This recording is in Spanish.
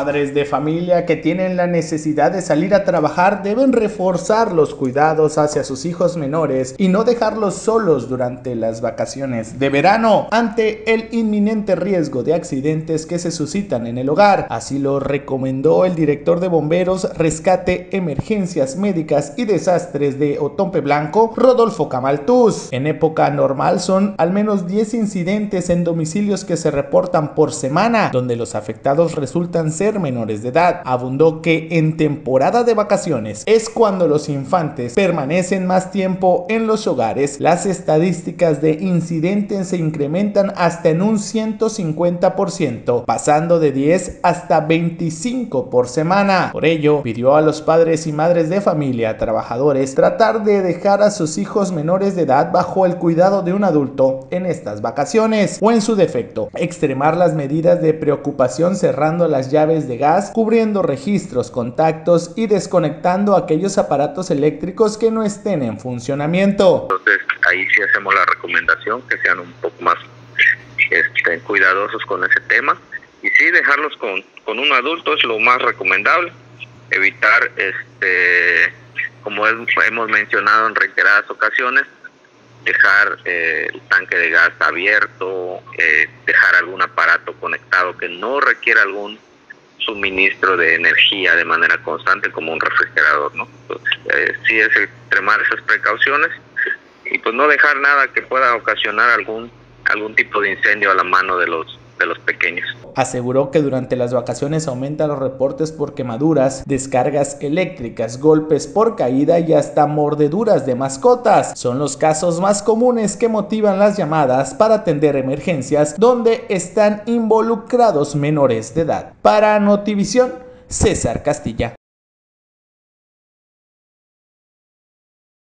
Padres de familia que tienen la necesidad de salir a trabajar deben reforzar los cuidados hacia sus hijos menores y no dejarlos solos durante las vacaciones de verano ante el inminente riesgo de accidentes que se suscitan en el hogar. Así lo recomendó el director de bomberos, rescate, emergencias médicas y desastres de Otompe Blanco, Rodolfo Camaltuz. En época normal son al menos 10 incidentes en domicilios que se reportan por semana, donde los afectados resultan ser menores de edad. Abundó que en temporada de vacaciones es cuando los infantes permanecen más tiempo en los hogares. Las estadísticas de incidentes se incrementan hasta en un 150%, pasando de 10 hasta 25 por semana. Por ello, pidió a los padres y madres de familia, trabajadores, tratar de dejar a sus hijos menores de edad bajo el cuidado de un adulto en estas vacaciones o en su defecto, extremar las medidas de preocupación cerrando las llaves de gas, cubriendo registros, contactos y desconectando aquellos aparatos eléctricos que no estén en funcionamiento. Entonces ahí sí hacemos la recomendación que sean un poco más este, cuidadosos con ese tema y sí dejarlos con, con un adulto es lo más recomendable, evitar este como hemos mencionado en reiteradas ocasiones, dejar eh, el tanque de gas abierto, eh, dejar algún aparato conectado que no requiera algún suministro de energía de manera constante como un refrigerador, ¿no? Eh, sí es extremar esas precauciones y pues no dejar nada que pueda ocasionar algún algún tipo de incendio a la mano de los de los pequeños. Aseguró que durante las vacaciones aumentan los reportes por quemaduras, descargas eléctricas, golpes por caída y hasta mordeduras de mascotas. Son los casos más comunes que motivan las llamadas para atender emergencias donde están involucrados menores de edad. Para Notivisión, César Castilla.